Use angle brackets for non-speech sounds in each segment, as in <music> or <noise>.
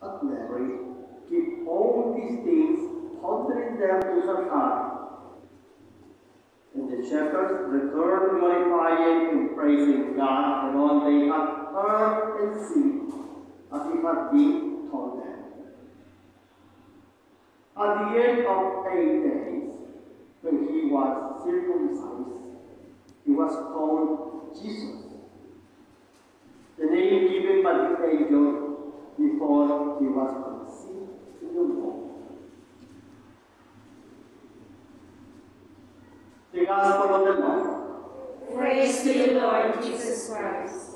But Mary keep all these things, pondering them in her heart. And the shepherds returned glorifying and praising God and all they had heard and seen, as he had been told them. At the end of eight days, when he was circumcised, he was called Jesus, the name given by the angel before he was conceived in the womb. The Gospel of the Lord. Praise to you, Lord Jesus Christ.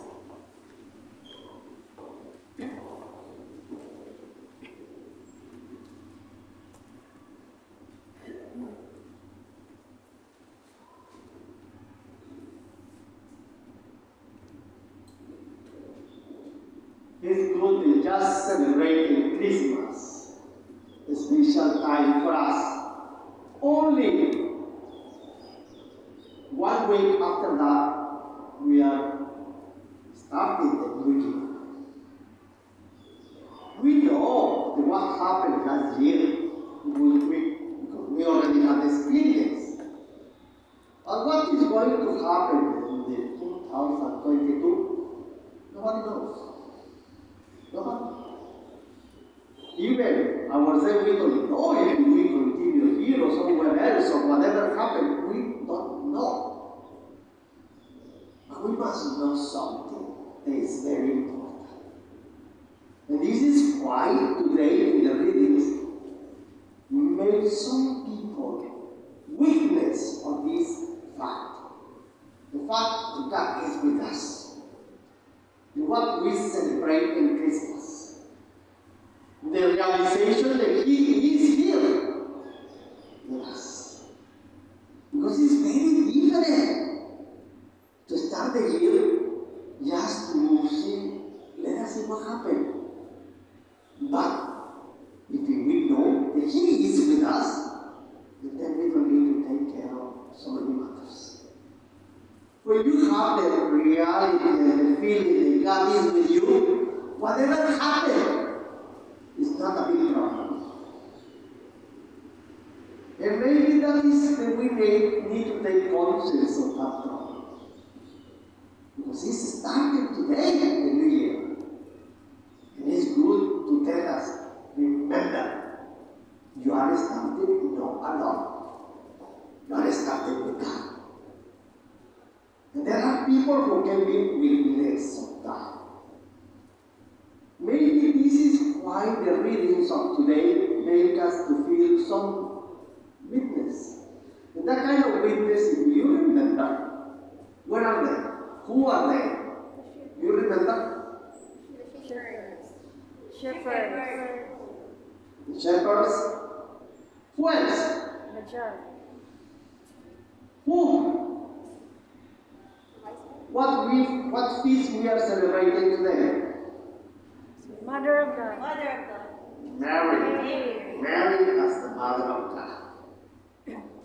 It's good to just celebrating Christmas, a special time for us. Only one week after that, we are starting the new year. We what happened last year. We, we, we already had experience. But what is going to happen in the 2022? Nobody knows. Nobody. Even ourselves, we don't know if we continue here or somewhere else or whatever happened. We don't know. But we must know something that is very important. And this is why today in the readings, may some people witness of this fact. The fact that is with us. And what we celebrate in Christmas. The realization that He is here with us. Because it's very different to start the year just to see, let us see what happened. But if we know that He is with us, then we don't need to take care of so many matters. When you have the reality and the feeling that God is with you, whatever happens is not a big problem. And maybe that is that we may need to take conscience of that problem. Because it's starting today, in the new year. And it's good to tell us, remember, you are starting not alone. You are starting with God. And there are people who can be witness of that. Maybe this is why the readings of today make us to feel some witness. And that kind of witness, if you remember, where are they? Who are they? You remember? Shepherds. Shepherds. The shepherds. Who else? Magi. Who? What we what feast we are celebrating today? Mother of God. Mother of God. Mary. Mary. Mary as the mother of God.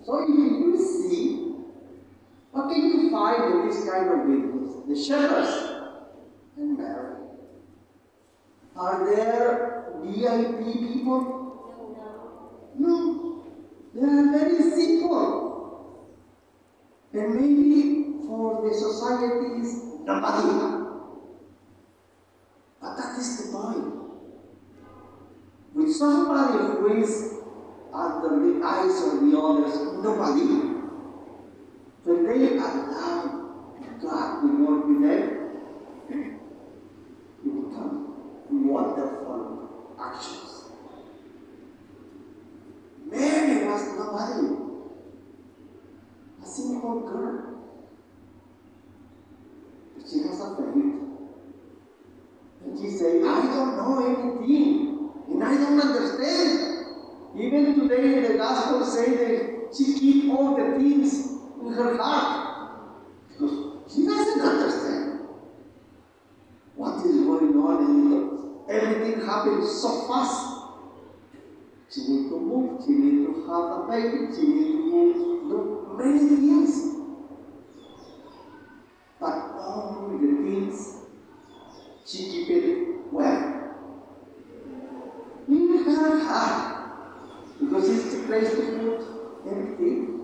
So if you see, what can you find in this kind of witness? The shepherds and Mary. Are there VIP people? No. No. They are very simple. And maybe for the society societies, nobody. But that is the point. With somebody who is under the eyes of the others, nobody. When they allow God to work with them, it become wonderful actions. Mary was nobody. A simple girl. She has a faith. And she said, I don't know anything. And I don't understand. Even today the gospel say that she keep all the things in her heart. She doesn't understand what is going on and everything happens so fast. She need to move, she need to have a baby, she need to do many things all the things she kept well. You mm-hmm. <laughs> have because it's the place to put everything.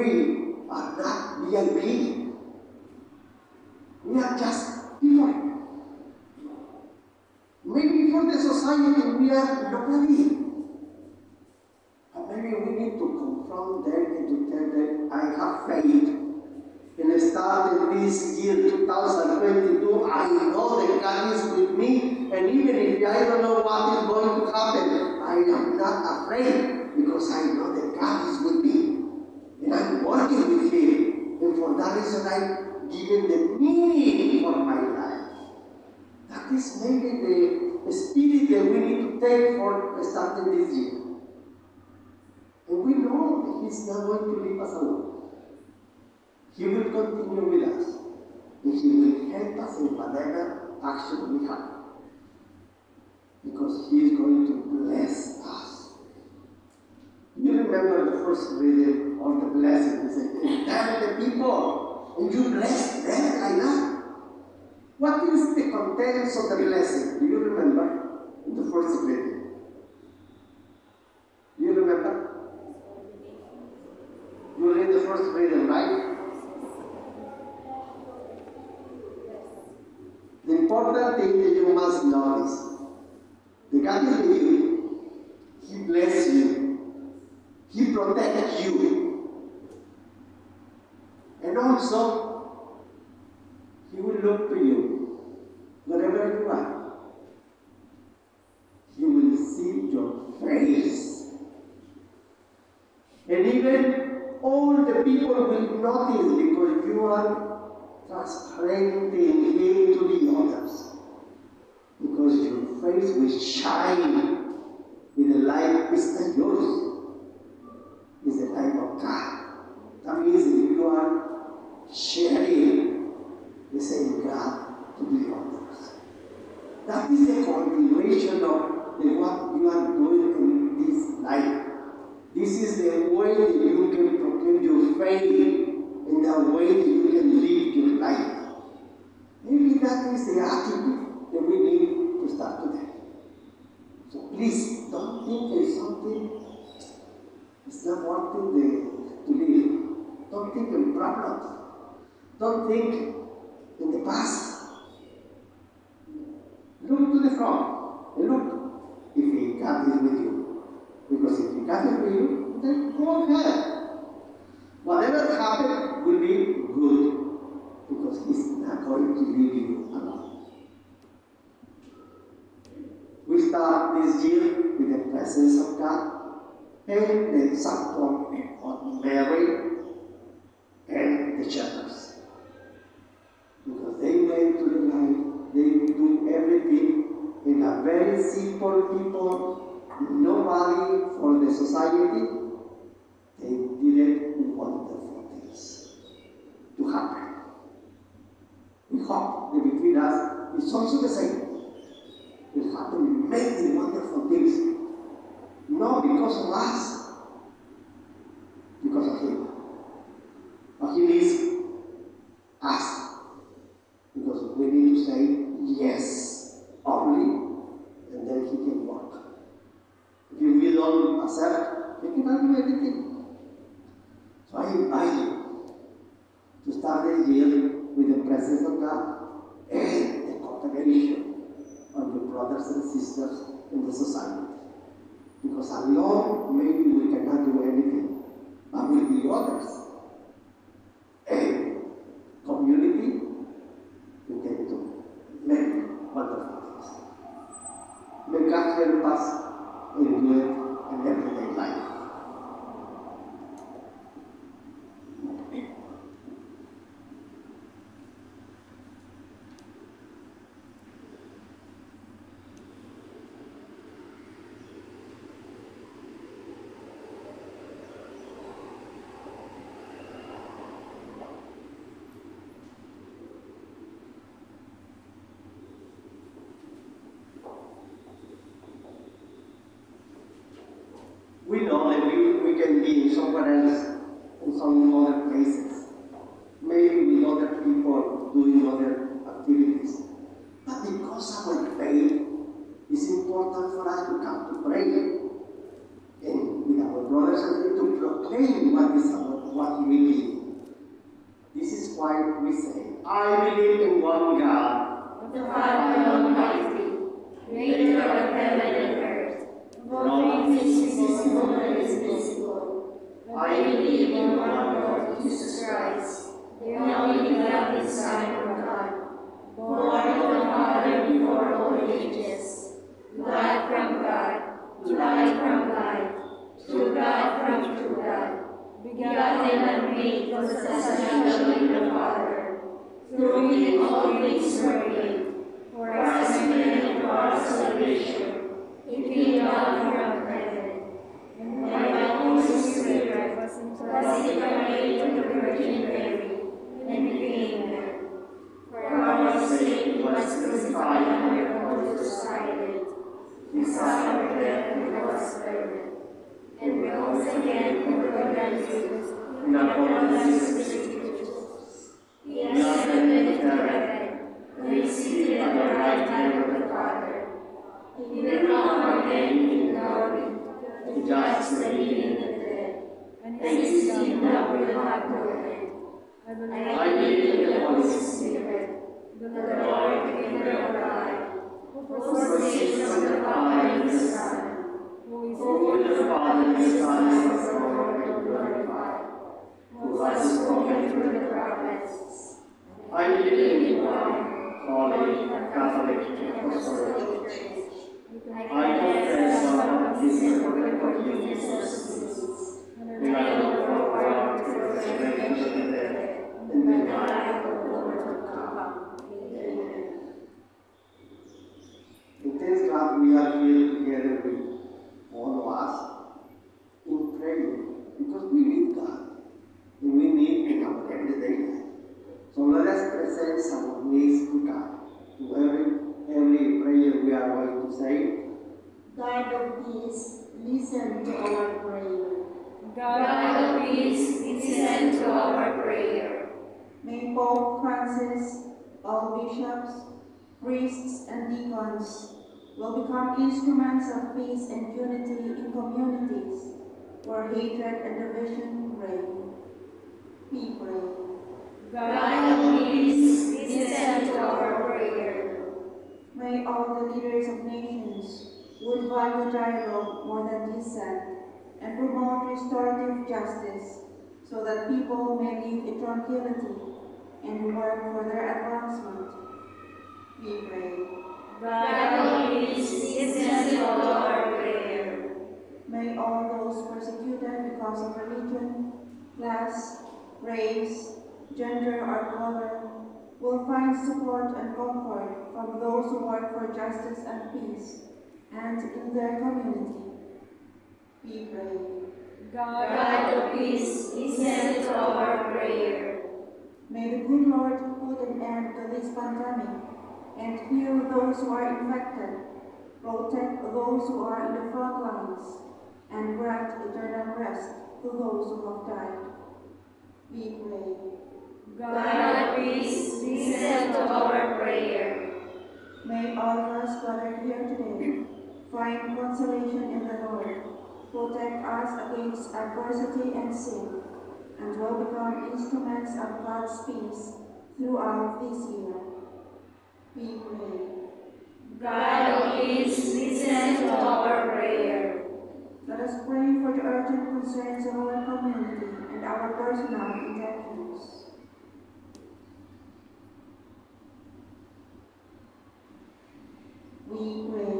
We are not VIP. We are just people. Maybe for the society we are nobody. But maybe we need to confront them and to tell them, I have faith. And starting this year 2022, I know that God is with me. And even if I don't know what is going to happen, I am not afraid because I know that God is with me. I'm working with Him. And for that reason, I'm giving the meaning for my life. That is maybe the spirit that we need to take for starting this year. And we know He's not going to leave us alone. He will continue with us. And He will help us in whatever action we have. Because He is going to bless us. You remember the first reading of the blessing. He said, and tell the people, and you bless them like that. What is the contents of the blessing? Do you remember? In the first reading. Do you remember? You read the first reading, right? The important thing that you must know is the God is with you. He bless you. He protects you. And also, He will look to you wherever you are. He will see your face. And even all the people will notice because you are transparenting Him to the others. Because your face will shine with the light is not yours. It's the light of God. That means that you are sharing the same God to the others. That is the continuation of the, what you are doing in this life. This is the way that you can proclaim your faith in the way that you can live your life. Maybe that is the attitude that we need to start today. So please don't think there's something it's not wanting the, to live. Don't think in problems. Don't think in the past. Look to the front and look if God is with you. Because if God is with you, then go ahead. Whatever happens will be good because He's not going to leave you alone. We start this year with the presence of God and the support of Mary and the shepherds. Because they went to the light, they do everything in a very simple people, nobody for the society. They did wonderful things to happen. We hope that between us it's also the same. Will happen many wonderful things. Not because of us, because of Him. But He needs us. Because we need to say yes only, and then He can work. If we don't accept, He cannot do anything. So I invite you start the year with the presence of God and the cooperation of your brothers and sisters in the society. Because alone, maybe we cannot do anything, but with the others and community, we can do many wonderful things. May God help us in good and everyday life. We know that we, we can be somewhere else, in some other places, maybe with other people doing other activities. But because our faith is important for us to come to pray and with our brothers and sisters to proclaim what is our, what we believe. This is why we say, I believe in one God, The Father Almighty, maker of heaven and earth, all things visible and invisible. I believe in one Lord Jesus Christ, the only begotten Son of God, born of the Father before all ages, God from God, light from light, true God from true God, begotten and made substantially the Father, through him all things were made. For us men and for our salvation, he came down from heaven, and by the Holy Spirit was incarnated of the Virgin Mary, and became man. For our sake he was crucified under Pontius Pilate. He suffered death and was buried, and rose again in the God's in accordance with he ascended into heaven, and is at the right hand of the Father. He will come again in glory, to judge the living and his kingdom will have no end. I believe in the Holy Spirit, the Lord, giver of life, who proceeds from the Father and the Son, who with the Father and the Son is the Lord and glorified, who has spoken through the prophets. I believe in one Holy holy Catholic and Apostolic Apostolic Church. I I confess confess my my baptism baptism for the for the forgiveness forgiveness of of sins, sins, and and I I look look forward forward to to the the resurrection resurrection of the of the dead dead, and and the the life life of the Lord to come. Amen. And thanks God we are here together with all of us in prayer because we need God and we need in our everyday life. So let us present our needs to God. To every every prayer we are going to say, God of peace, listen to our prayer. God of peace, listen to our prayer. May Pope Francis, all bishops, priests, and deacons will become instruments of peace and unity in communities where hatred and division reign. We pray. God of peace, listen to our prayer. May all the leaders of nations would value dialogue more than dissent and promote restorative justice so that people may live in tranquility and work for their advancement. We pray. God of peace, listen to our prayer. May all those persecuted because of religion, class, race, gender, or color will find support and comfort from those who work for justice and peace and in their community. We pray. God of peace, listen to our prayer. May the good Lord put an end to this pandemic and heal those who are infected, protect those who are in the front lines, and grant eternal rest to those who have died. We pray. God of peace, listen to our prayer. May all of us gathered here today find consolation in the Lord, protect us against adversity and sin, and will become instruments of God's peace throughout this year. We pray. God, please listen to our prayer. Let us pray for the urgent concerns of our community and our personal intentions. We pray.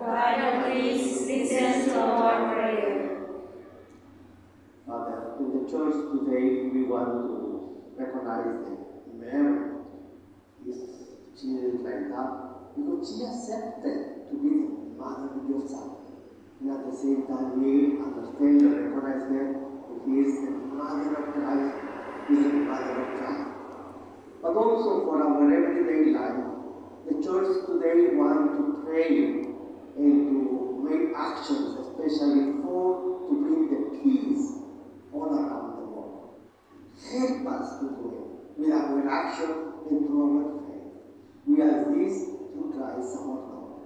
God, please listen to our prayer. Father, in the church today, we want to recognize that Mary is she is like that because she accepted to be the mother of your son. And at the same time, we understand and recognize that he is the mother of Christ, he is the mother of Christ. But also for our everyday life, the church today want to pray and to make actions, especially for to bring the peace all around the world. Help us to do it with our action and through our faith. We ask this through Christ our Lord.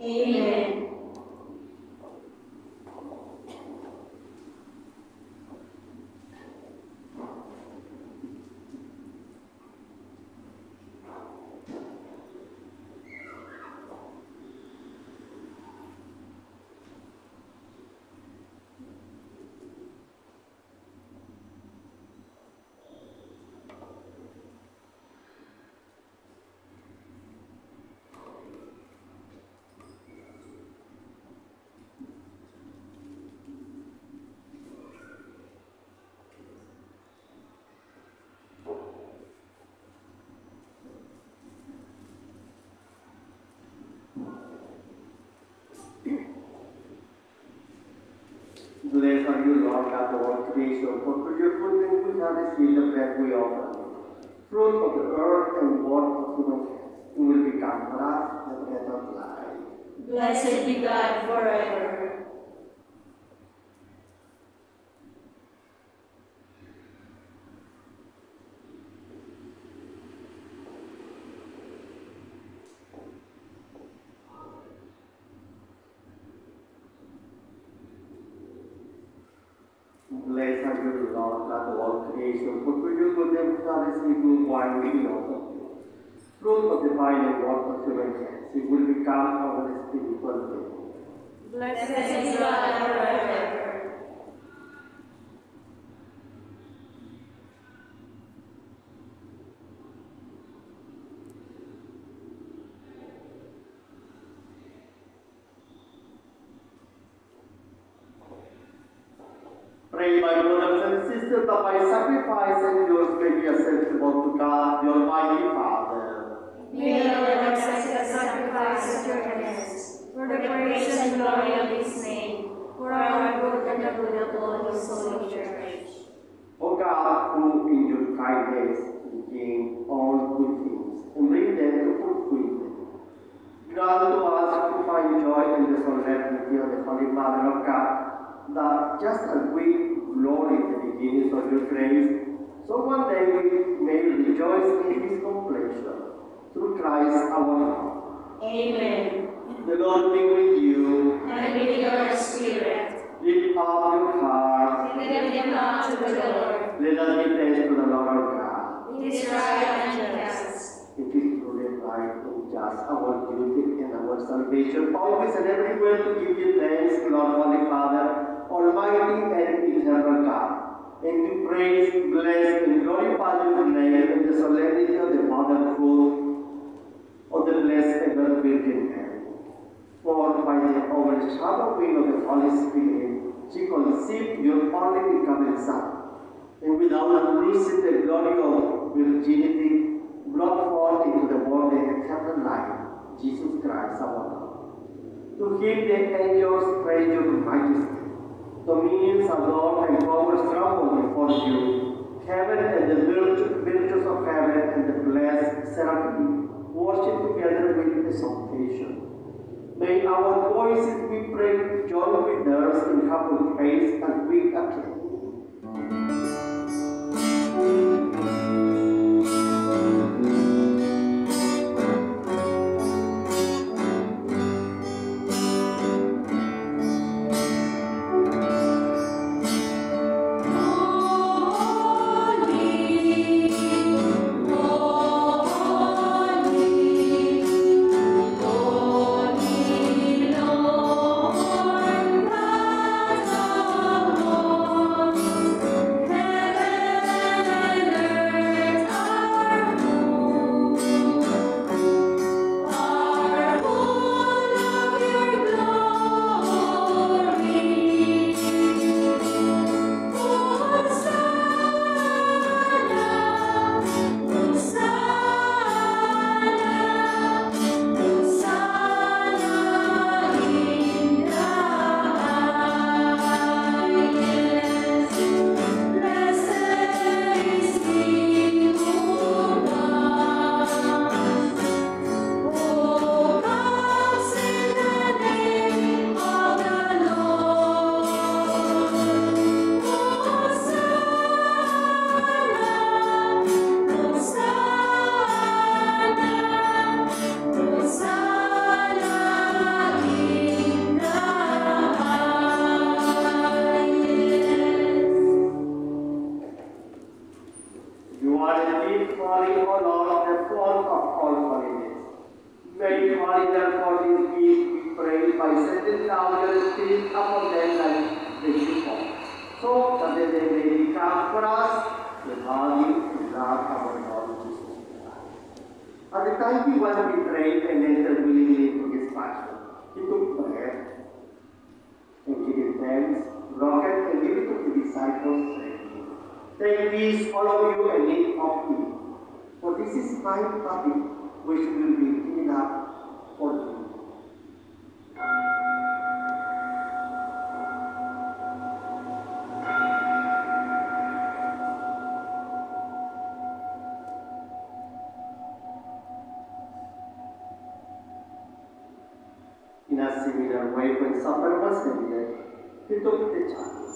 Amen. Blessed are you, Lord God of all creation, for your goodness we have received the bread we offer. Fruit of the earth and water of human hands, will become for us the bread of life. Blessed be God forever. Blessed are you, Lord God of all creation, for through your goodness we have Fruit of the vine and water of human it will become our spiritual drink. Blessed be God forever. Pray, my brothers and sisters, that my sacrifice and yours may be acceptable to God, the Almighty Father. May the Lord accept the sacrifice of your hands for the praise and glory of his name, for our good and the good of all his holy church. O God, who in your kindness begin all good things and bring them to fulfillment, grant to us to find joy in the solemnity of the Holy Mother of God, that just as we glory in the beginnings of your grace, so one day we may rejoice in his completion. Through Christ our Lord. Amen. The Lord be with you. And with your spirit, Lift up your heart. lift them up to the Lord. Let us give thanks to the Lord our God. It is right and just. It is truly right and just our duty and our salvation, always and everywhere to give you thanks, Lord Holy Father, Almighty and eternal God, and to praise, bless, and glorify your name in the solemnity of the motherhood of the blessed ever Virgin Mary. For by the overshadowing of the Holy Spirit, she conceived your only begotten Son, and without losing the glory of virginity, brought forth into the world the eternal life, Jesus Christ our Lord. To him the angels praise your majesty, dominions adore and powers tremble before you. Heaven and the virtue, virtues of heaven and the blessed seraphim worship together with exaltation. May our voices, we pray, join with theirs in humble praise and we acclaim. like the. So that they may come for us the value and love of our At the time he was to pray and entered willingly into his passion, he took bread and giving thanks, broke it and gave it to the disciples, saying, Take this, all of you, and eat of me. For this is my body, which will be given up for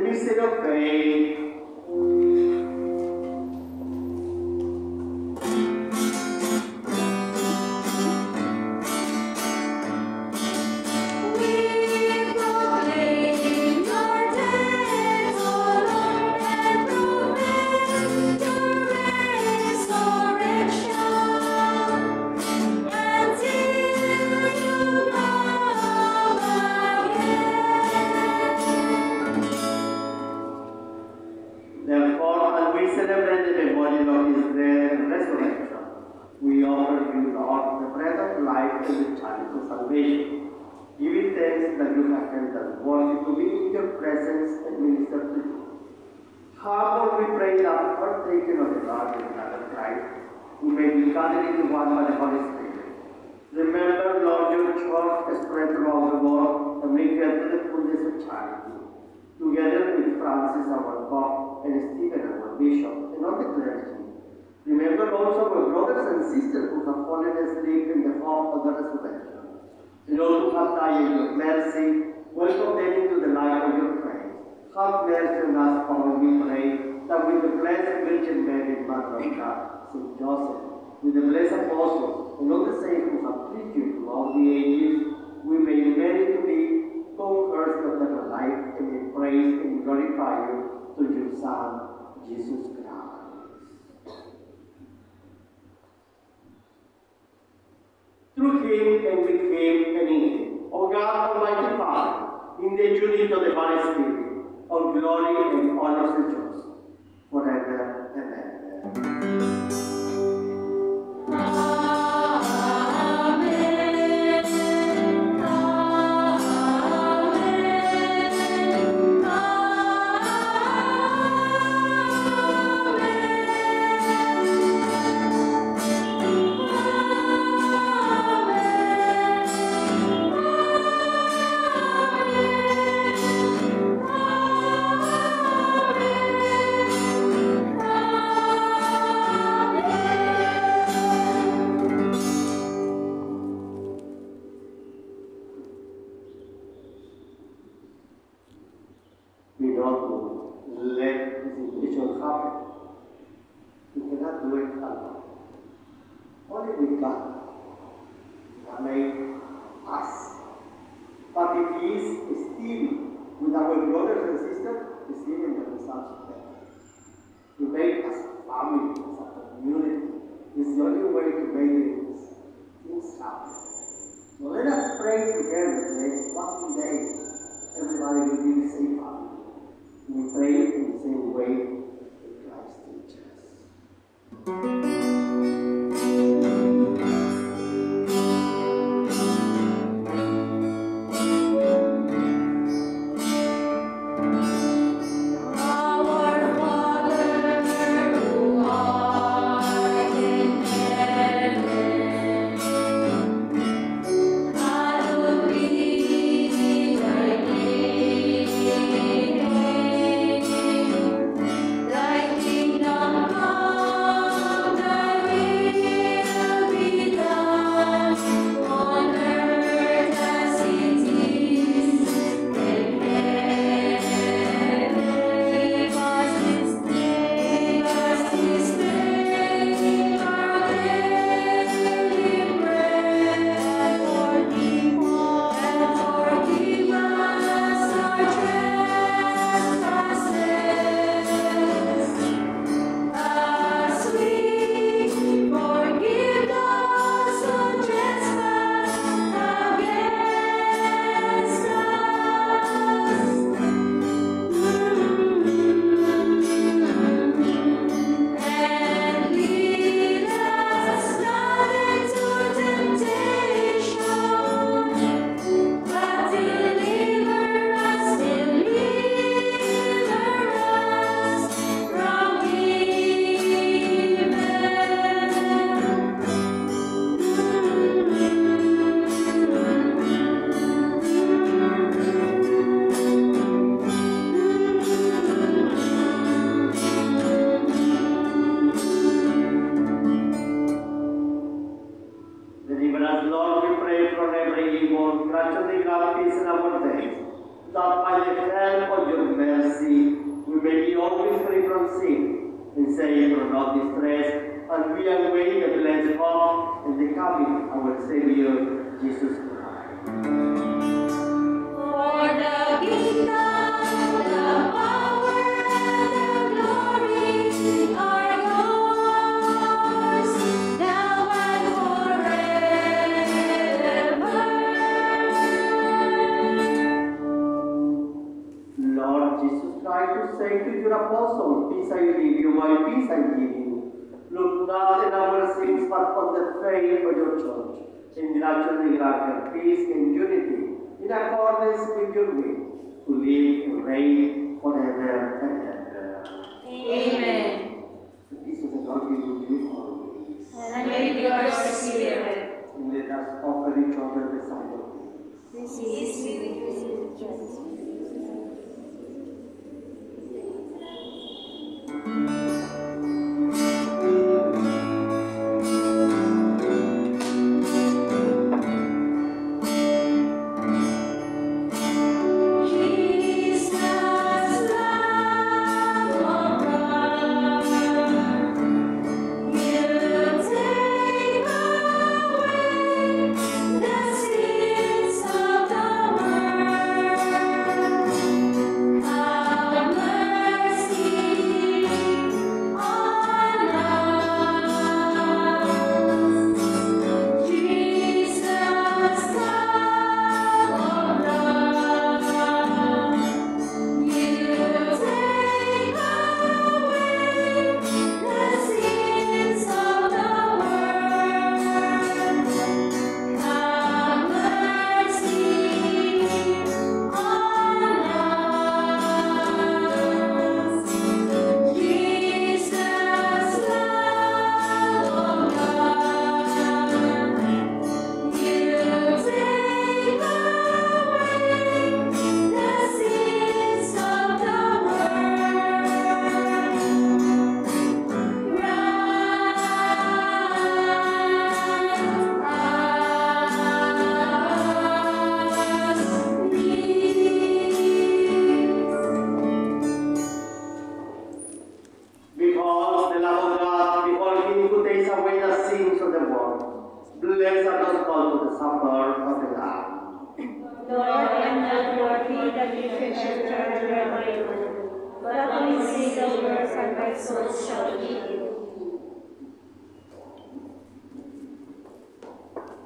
me. The fallen asleep in the hope of the resurrection. All who have died in your mercy, welcome them into the light of your praise. Have mercy on us, Father, we pray, that with the blessed Virgin Mary, Mother of God, Saint Joseph, with the blessed apostles, and all the saints who have preached you throughout the ages, we may merit to be co-heirs of eternal life, and may praise and glorify you through your Son, Jesus Christ. Through him and with him and in him, O God Almighty Father, in the unity of the Holy Spirit, all glory and honor to yours, forever our brothers and sisters, still in the that. To make us a family, as a community, is the only way to make things, happen. So let us pray together today, one day, everybody will be the same family. We pray in the same way that Christ teaches. Our naturally grant peace in our days, that by the help of your mercy we may be always free from sin, and safe from all distress, and we await the blessed hope and the coming of our Savior, Jesus Christ. And gradually grant her peace and unity, in accordance with your will, who live and reign forever and ever. Amen. Peace of the Lord be with you always. And your spirit. And let us offer each other the sign of peace. Peace be with you. Jesus,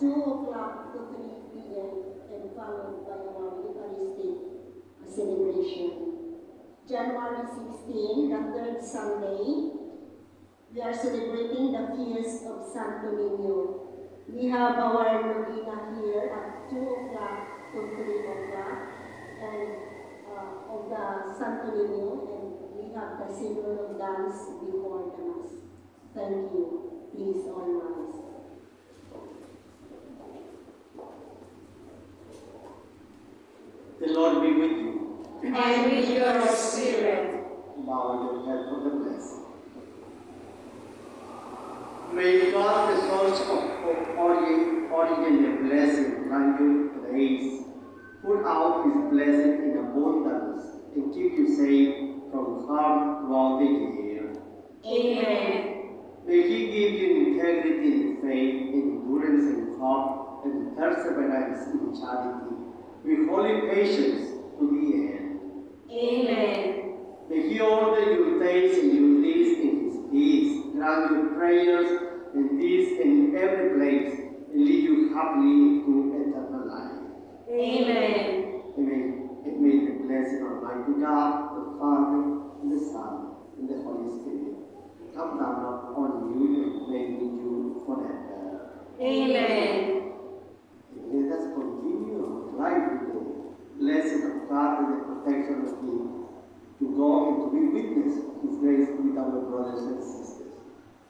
2 o'clock to 3 p.m. and followed by our Eucharistic celebration. January 16, the third Sunday, we are celebrating the feast of Santo Niño. We have our novena here at 2 o'clock to 3 o'clock and uh, of the Santo Niño and we have the Sinulog dance before the Mass. Thank you. Please all rise. The Lord be with you. And with your spirit. Bow your head for the blessing. May God, the source of, of origin, origin and blessing, grant you grace, Put out His blessing in abundance, and keep you safe from harm throughout the year. Amen. May He give you integrity in faith, endurance in hope, and perseverance in charity, with holy patience to the end. Amen. May He order your days and your deeds in His peace, grant your prayers and deeds in every place, and lead you happily to eternal life. Amen. Amen. and may the blessing of Almighty God, the Father, and the Son, and the Holy Spirit come down on you and remain with you forever. Amen. And let us continue life with blessing of God and the protection of Him to go and to be witness of His grace with our brothers and sisters.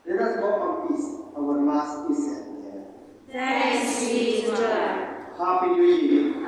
Let us go on peace. Our Mass is ended. Thanks be to God. Happy New Year.